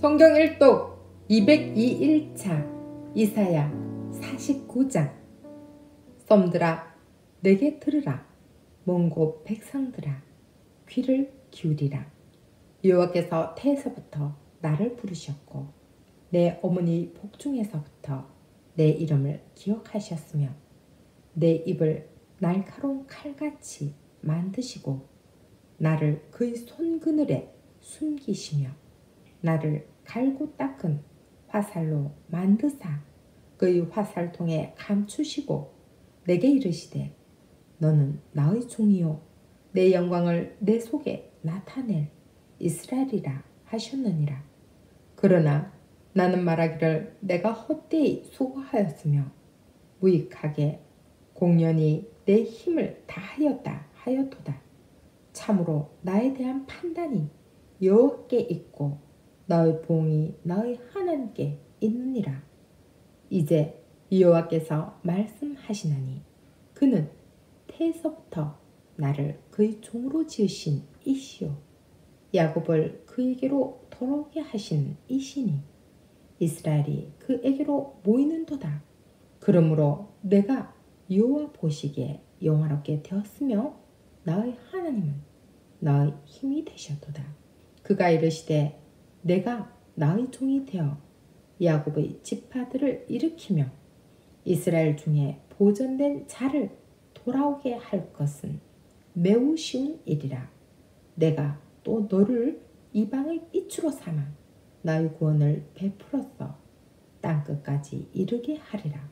성경 1독 202일차 이사야 49장. 썸들아 내게 들으라. 먼 곳 백성들아 귀를 기울이라. 여호와께서 태에서부터 나를 부르셨고 내 어머니 복중에서부터 내 이름을 기억하셨으며 내 입을 날카로운 칼같이 만드시고 나를 그의 손그늘에 숨기시며 나를 갈고 닦은 화살로 만드사 그의 화살통에 감추시고 내게 이르시되 너는 나의 종이요. 내 영광을 내 속에 나타낼 이스라엘이라 하셨느니라. 그러나 나는 말하기를 내가 헛되이 수고하였으며 무익하게 공연히 내 힘을 다하였다 하였도다. 참으로 나에 대한 판단이 여호와께 있고 너의 보응이 너의 하나님께 있느니라. 이제 여호와께서 말씀하시나니 그는 태에서부터 나를 그의 종으로 지으신 이시요 야곱을 그에게로 돌아오게 하신 이시니 이스라엘이 그에게로 모이는도다. 그러므로 내가 여호와 보시기에 영화롭게 되었으며 나의 하나님은 나의 힘이 되셨도다. 그가 이르시되 내가 나의 종이 되어 야곱의 지파들을 일으키며 이스라엘 중에 보존된 자를 돌아오게 할 것은 매우 쉬운 일이라. 내가 또 너를 이방의 빛으로 삼아 나의 구원을 베풀었어 땅끝까지 이르게 하리라.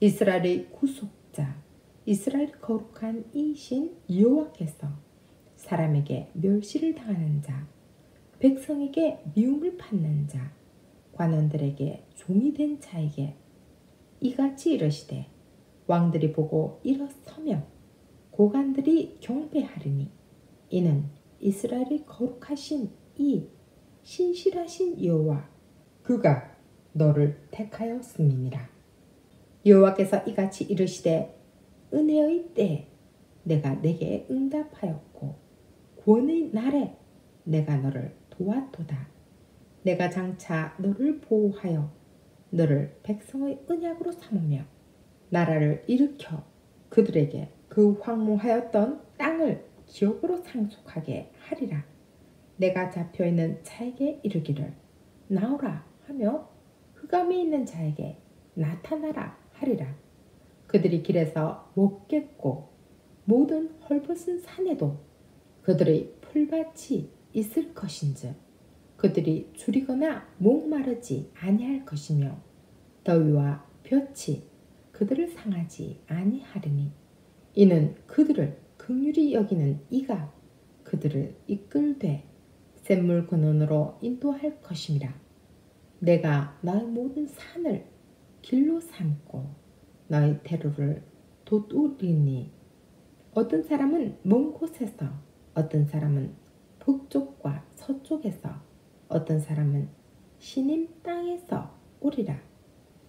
이스라엘의 구속자, 이스라엘 거룩한 이신 여호와께서 사람에게 멸시를 당하는 자, 백성에게 미움을 받는 자, 관원들에게 종이 된 자에게 이같이 이르시되 왕들이 보고 일어서며 고관들이 경배하리니 이는 이스라엘이 거룩하신 이 신실하신 여호와 그가 너를 택하였음이니라. 여호와께서 이같이 이르시되 은혜의 때에 내가 내게 응답하였고 구원의 날에 내가 너를 도왔도다. 내가 장차 너를 보호하여 너를 백성의 언약으로 삼으며 나라를 일으켜 그들에게 그 황무하였던 땅을 기업으로 상속하게 하리라. 내가 잡혀 있는 자에게 이르기를 나오라 하며 흑암에 있는 자에게 나타나라 하리라. 그들이 길에서 먹겠고 모든 헐벗은 산에도 그들의 풀밭이 있을 것인즉 그들이 줄이거나 목마르지 아니할 것이며 더위와 볕이 그들을 상하지 아니하리니 이는 그들을 극률이 여기는 이가 그들을 이끌되 샘물 근원으로 인도할 것임이라. 내가 나의 모든 산을 길로 삼고 너의 대로를 돋우리니 어떤 사람은 먼 곳에서 어떤 사람은 북쪽과 서쪽에서 어떤 사람은 신임 땅에서 오리라.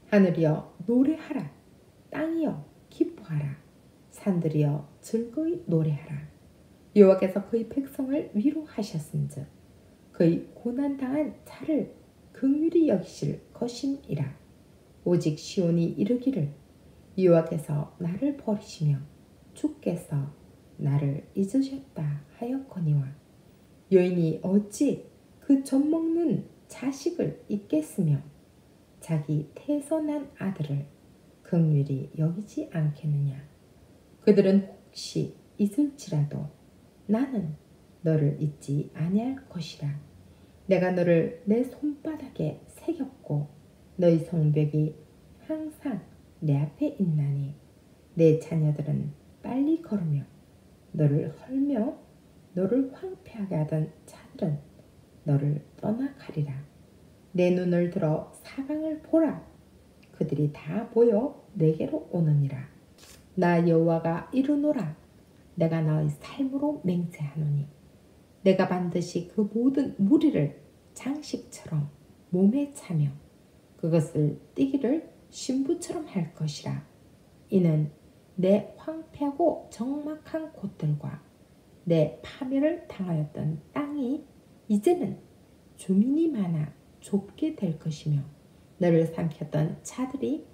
하늘이여 노래하라. 땅이여 기뻐하라. 산들이여 즐거이 노래하라. 여호와께서 그의 백성을 위로하셨은즉 그의 고난당한 자를 긍휼히 여기실 것임이라. 오직 시온이 이르기를 여호와께서 나를 버리시며 주께서 나를 잊으셨다 하였거니와 여인이 어찌 그 젖먹는 자식을 잊겠으며 자기 난 아들을 극률이 여기지 않겠느냐. 그들은 혹시 있을지라도 나는 너를 잊지 아니할 것이라. 내가 너를 내 손바닥에 새겼고 너희 성벽이 항상 내 앞에 있나니 내 자녀들은 빨리 걸으며 너를 헐며 너를 황폐하게 하던 자들은 너를 떠나가리라. 내 눈을 들어 사방을 보라. 그들이 다 보여 내게로 오느니라. 나 여호와가 이르노라. 내가 너의 삶으로 맹세하노니 내가 반드시 그 모든 무리를 장식처럼 몸에 차며 그것을 띠기를 신부처럼 할 것이라. 이는 내 황폐하고 적막한 곳들과 내 파멸을 당하였던 땅이 이제는 주민이 많아 좁게 될 것이며 너를 삼켰던 차들이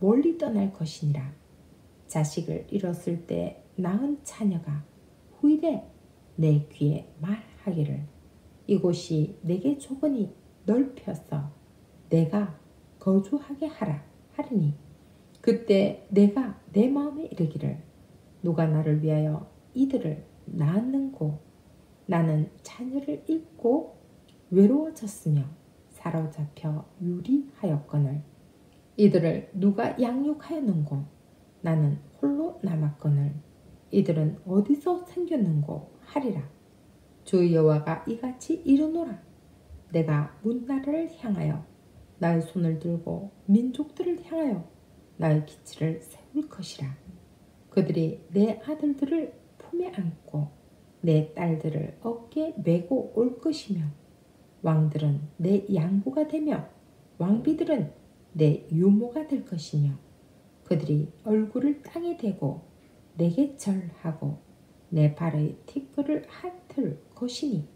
멀리 떠날 것이니라. 자식을 잃었을 때 낳은 자녀가 후일에 내 귀에 말하기를 이곳이 내게 좁으니 넓혀서 내가 거주하게 하라 하리니 그때 내가 내 마음에 이르기를 누가 나를 위하여 이들을 낳았는고 나는 자녀를 잃고 외로워졌으며 사로잡혀 유리하였거늘. 이들을 누가 양육하였는고? 나는 홀로 남았거늘. 이들은 어디서 생겼는고 하리라. 주 여호와가 이같이 이르노라. 내가 문나라를 향하여 나의 손을 들고 민족들을 향하여 나의 기치를 세울 것이라. 그들이 내 아들들을 품에 안고 내 딸들을 어깨에 메고 올 것이며 왕들은 내 양보가 되며 왕비들은 내 유모가 될 것이며 그들이 얼굴을 땅에 대고 내게 절하고 내 발의 티끌을 핥을 것이니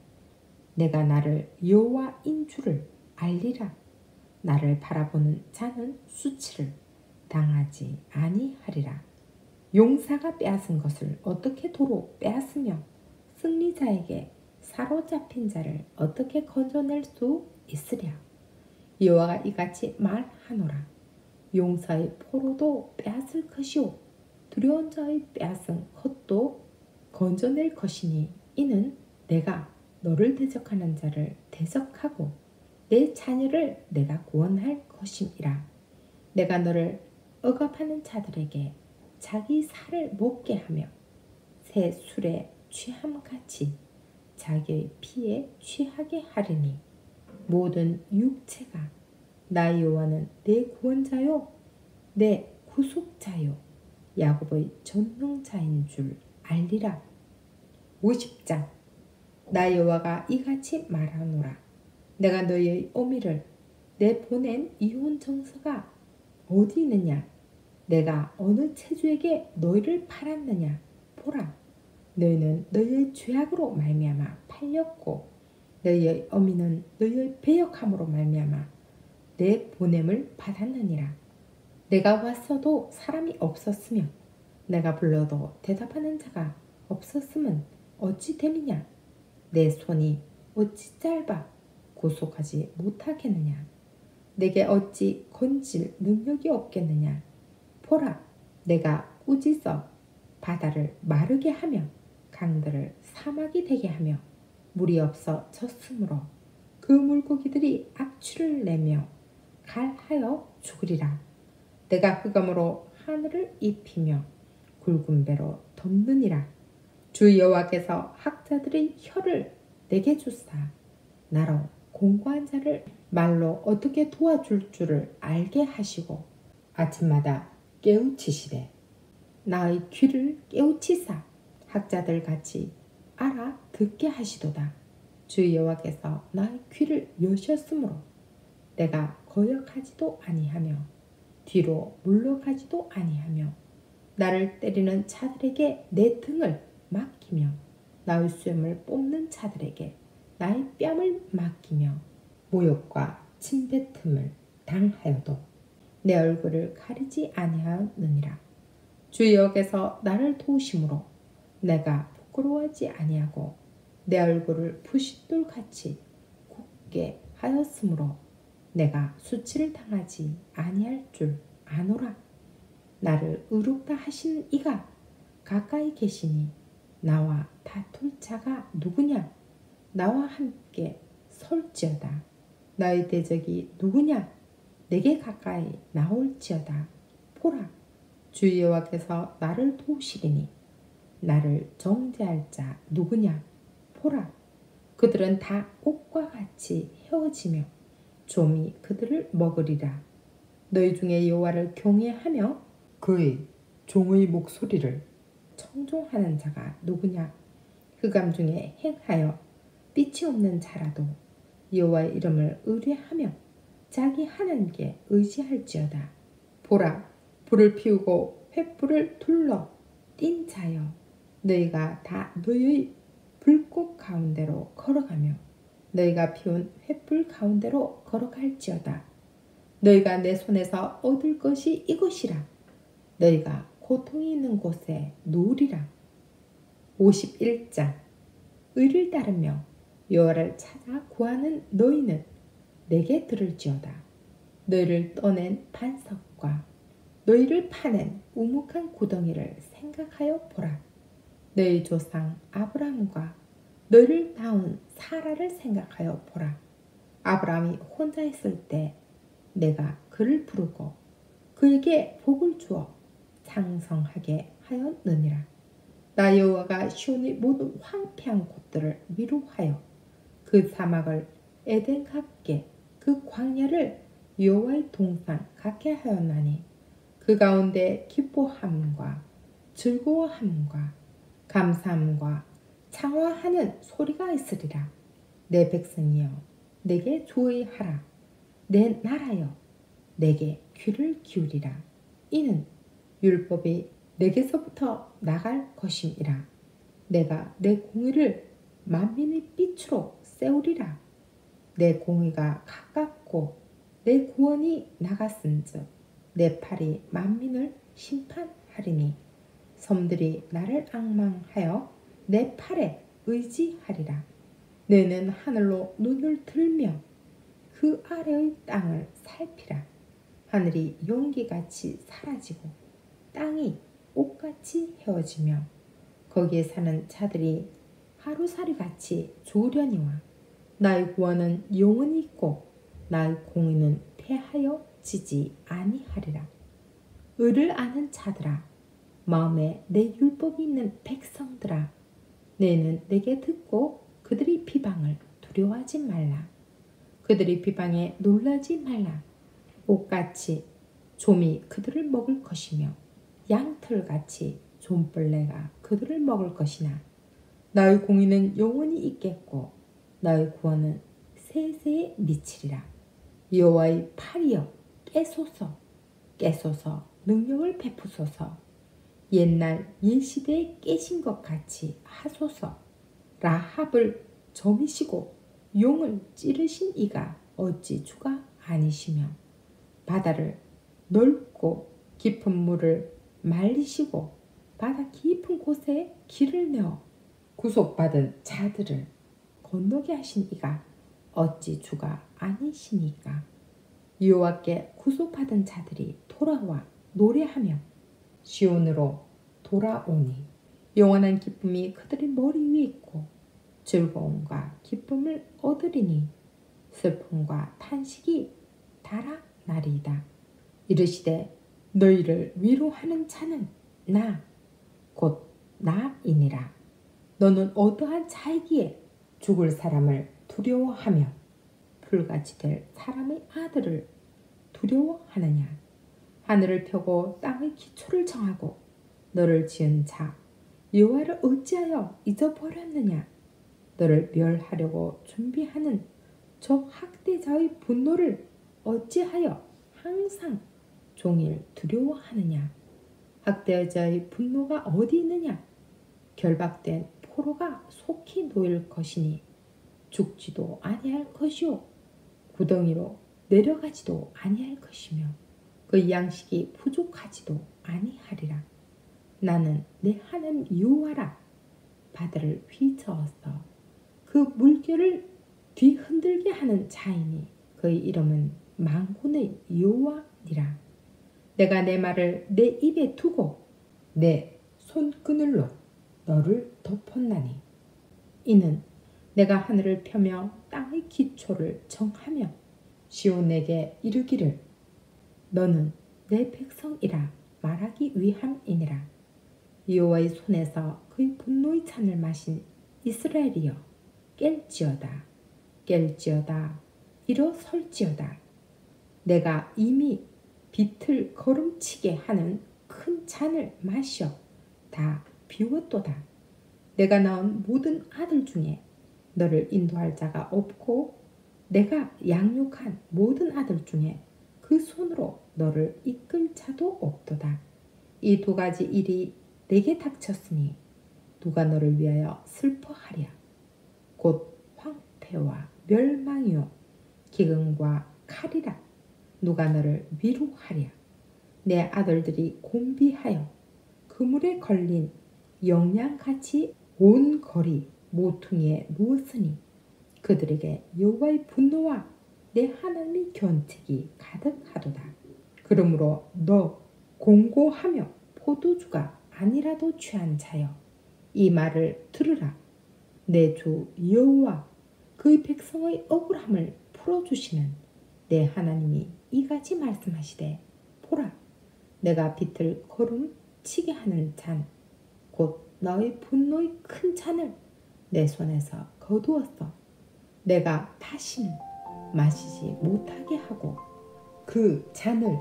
내가 나를 여호와인 줄을 알리라. 나를 바라보는 자는 수치를 당하지 아니하리라 용사가 빼앗은 것을 어떻게 도로 빼앗으며 승리자에게 사로잡힌 자를 어떻게 건져낼 수 있으랴? 여호와가 이같이 말하노라. 용사의 포로도 빼앗을 것이오. 두려운 자의 빼앗은 것도 건져낼 것이니 이는 내가 너를 대적하는 자를 대적하고 내 자녀를 내가 구원할 것임이라. 내가 너를 억압하는 자들에게 자기 살을 먹게 하며 새 술에 취함같이 자기의 피에 취하게 하리니 모든 육체가 나 여호와는 내 구원자요 내 구속자요 야곱의 전능자인 줄 알리라. 50장 나 여호와가 이같이 말하노라. 내가 너희의 어미를 내 보낸 이혼 정서가 어디 있느냐? 내가 어느 체주에게 너희를 팔았느냐? 보라. 너희는 너희의 죄악으로 말미암아 팔렸고 너희의 어미는 너희의 배역함으로 말미암아 내 보냄을 받았느니라. 내가 왔어도 사람이 없었으며 내가 불러도 대답하는 자가 없었으면 어찌 됨이냐? 내 손이 어찌 짧아 구속하지 못하겠느냐? 내게 어찌 건질 능력이 없겠느냐? 보라, 내가 꾸짖어 바다를 마르게 하며 강들을 사막이 되게 하며 물이 없어 졌으므로 그 물고기들이 악취를 내며 갈하여 죽으리라. 내가 흑암으로 하늘을 입히며 굵은 배로 덮느니라. 주 여호와께서 학자들의 혀를 내게 주사 나로 공고한 자를 말로 어떻게 도와줄 줄을 알게 하시고 아침마다 깨우치시되 나의 귀를 깨우치사 학자들 같이 알아 듣게 하시도다. 주 여호와께서 나의 귀를 여셨으므로 내가 거역하지도 아니하며 뒤로 물러가지도 아니하며 나를 때리는 자들에게 내 등을 맡기며 나의 수염을 뽑는 자들에게 나의 뺨을 맡기며 모욕과 침뱉음을 당하여도 내 얼굴을 가리지 아니하느니라. 주 여호께서 나를 도우심으로 내가 부끄러워하지 아니하고 내 얼굴을 부싯돌 같이 굳게 하였으므로 내가 수치를 당하지 아니할 줄 아노라. 나를 의롭다 하시는 이가 가까이 계시니 나와 다툴 자가 누구냐? 나와 함께 설지어다. 나의 대적이 누구냐? 내게 가까이 나올지어다. 보라, 주 여호와께서 나를 도우시리니 나를 정죄할 자 누구냐? 보라, 그들은 다 꽃과 같이 헤어지며 좀이 그들을 먹으리라. 너희 중에 여호와를 경외하며 그의 종의 목소리를 청종하는 자가 누구냐? 흑암 중에 행하여 빛이 없는 자라도 여호와의 이름을 의뢰하며 자기 하나님께 의지할지어다. 보라, 불을 피우고 횃불을 둘러 띈 자여, 너희가 다 너희의 불꽃 가운데로 걸어가며 너희가 피운 횃불 가운데로 걸어갈지어다. 너희가 내 손에서 얻을 것이 이것이라. 너희가 고통이 있는 곳에 누우리라. 51장 의를 따르며 여호와를 찾아 구하는 너희는 내게 들을지어다. 너희를 떠낸 반석과 너희를 파낸 우묵한 구덩이를 생각하여 보라. 너희 조상 아브라함과 너희를 낳은 사라를 생각하여 보라. 아브라함이 혼자 있을 때 내가 그를 부르고 그에게 복을 주어 창성하게 하였느니라. 나 여호와가 시온의 모든 황폐한 곳들을 위로하여 그 사막을 에덴 같게 그 광야를 여호와의 동산 같게 하였나니 그 가운데 기뻐함과 즐거워함과 감사함과 창화하는 소리가 있으리라. 내 백성이여 내게 조의하라. 내 나라여 내게 귀를 기울이라. 이는 율법이 내게서부터 나갈 것임이라. 내가 내 공의를 만민의 빛으로 세우리라. 내 공의가 가깝고 내 구원이 나갔은즉 내 팔이 만민을 심판하리니 섬들이 나를 악망하여 내 팔에 의지하리라. 너는 하늘로 눈을 들며 그 아래의 땅을 살피라. 하늘이 용기같이 사라지고 땅이 옷같이 헤어지며 거기에 사는 자들이 하루살이같이 조련이와 나의 구원은 영원히 있고 나의 공의는 패하여 지지 아니하리라. 의를 아는 자들아 마음에 내 율법이 있는 백성들아 너는 내게 듣고 그들이 비방을 두려워하지 말라. 그들이 비방에 놀라지 말라. 옷같이 좀이 그들을 먹을 것이며 양털같이 좀벌레가 그들을 먹을 것이나 나의 공의는 영원히 있겠고 나의 구원은 세세에 미치리라. 여호와의 팔이여 깨소서 깨소서 능력을 베푸소서 옛날 옛시대에 깨신 것 같이 하소서 라합을 점이시고 용을 찌르신 이가 어찌 주가 아니시며 바다를 넓고 깊은 물을 말리시고 바다 깊은 곳에 길을 내어 구속받은 자들을 건너게 하신 이가 어찌 주가 아니시니까 여호와께 구속받은 자들이 돌아와 노래하며 시온으로 돌아오니 영원한 기쁨이 그들의 머리 위에 있고 즐거움과 기쁨을 얻으리니 슬픔과 탄식이 달아나리이다. 이르시되 너희를 위로하는 자는 나 곧 나이니라. 너는 어떠한 자이기에 죽을 사람을 두려워하며 불같이 될 사람의 아들을 두려워하느냐. 하늘을 펴고 땅의 기초를 정하고 너를 지은 자 여호와를 어찌하여 잊어버렸느냐? 너를 멸하려고 준비하는 저 학대자의 분노를 어찌하여 항상 종일 두려워하느냐? 학대자의 분노가 어디 있느냐? 결박된 포로가 속히 놓일 것이니 죽지도 아니할 것이요 구덩이로 내려가지도 아니할 것이며 그 양식이 부족하지도 아니하리라. 나는 내 하나님 여호와라. 바다를 휘저어서 그 물결을 뒤흔들게 하는 자이니 그의 이름은 망군의 여호와니라. 내가 내 말을 내 입에 두고 내 손그늘로 너를 덮었나니 이는 내가 하늘을 펴며 땅의 기초를 정하며 시온에게 이르기를 너는 내 백성이라 말하기 위함이니라. 여호와의 손에서 그의 분노의 잔을 마신 이스라엘이여 깰지어다 깰지어다 일어설지어다 내가 이미 빛을 걸음치게 하는 큰 잔을 마셔 다 비웠도다 내가 낳은 모든 아들 중에 너를 인도할 자가 없고 내가 양육한 모든 아들 중에 그 손으로 너를 이끌 자도 없도다. 이 두 가지 일이 내게 닥쳤으니 누가 너를 위하여 슬퍼하랴. 곧 황폐와 멸망이요 기근과 칼이라 누가 너를 위로하랴 내 아들들이 곤비하여 그물에 걸린 영양같이 온 거리 모퉁이에 누웠으니 그들에게 여호와의 분노와 내 하나님의 견책이 가득하도다. 그러므로 너 공고하며 포도주가 아니라도 취한 자여 이 말을 들으라. 내 주 여호와 그의 백성의 억울함을 풀어주시는 내 하나님이 이같이 말씀하시되 보라 내가 빛을 걸음 치게 하는 잔 곧 너의 분노의 큰 잔을 내 손에서 거두었어. 내가 다시는 마시지 못하게 하고 그 잔을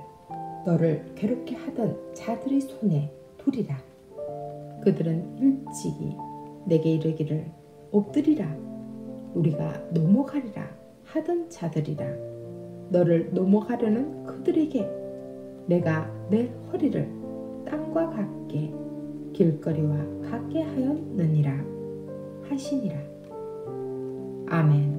너를 괴롭게 하던 자들의 손에 두리라. 그들은 일찍이 내게 이르기를 엎드리라. 우리가 넘어가리라 하던 자들이라. 너를 넘어가려는 그들에게 내가 내 허리를 땅과 같게 길거리와 같게 하였느니라 하시니라. 아멘